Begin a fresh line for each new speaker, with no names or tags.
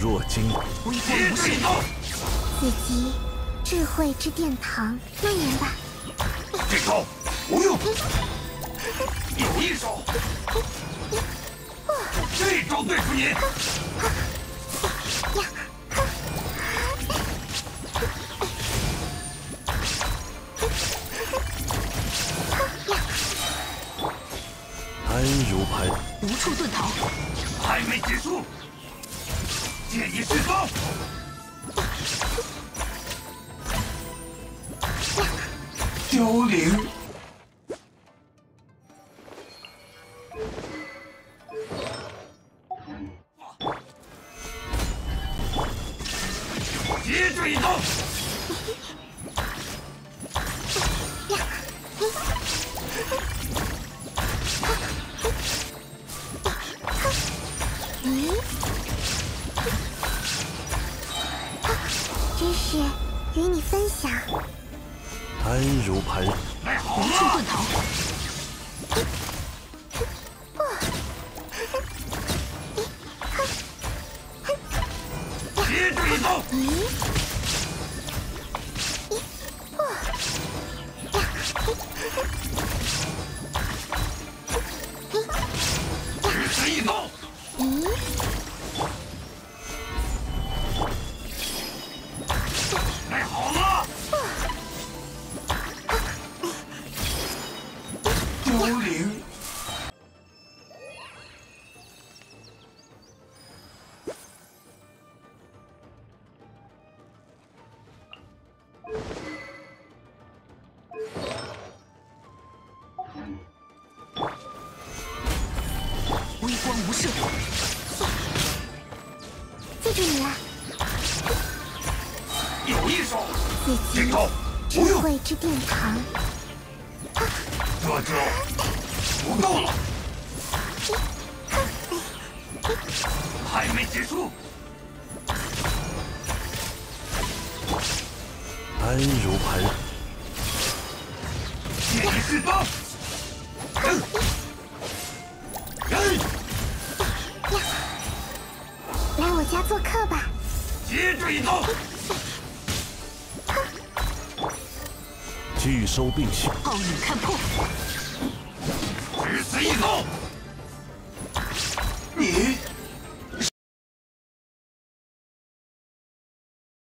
若惊，
微光无视。
此即智慧之殿堂，蔓延吧。
这招无用，有一手，这招对付你。
安如磐，
无处遁逃。
还没结束，借你释放。凋零。接着一刀。
知识与你分享。
安如磐，
来好
无处遁
了，
逃。
接着一刀。
咦？
只此一
微光无射。
记住你了，
有一手，
此即
这招
智，慧之殿堂。
这招不够了，还没结束，
安如磐，
借你释放。
家做客吧。
接着一刀，
拒收并行，
傲影看破。
只此一刀。你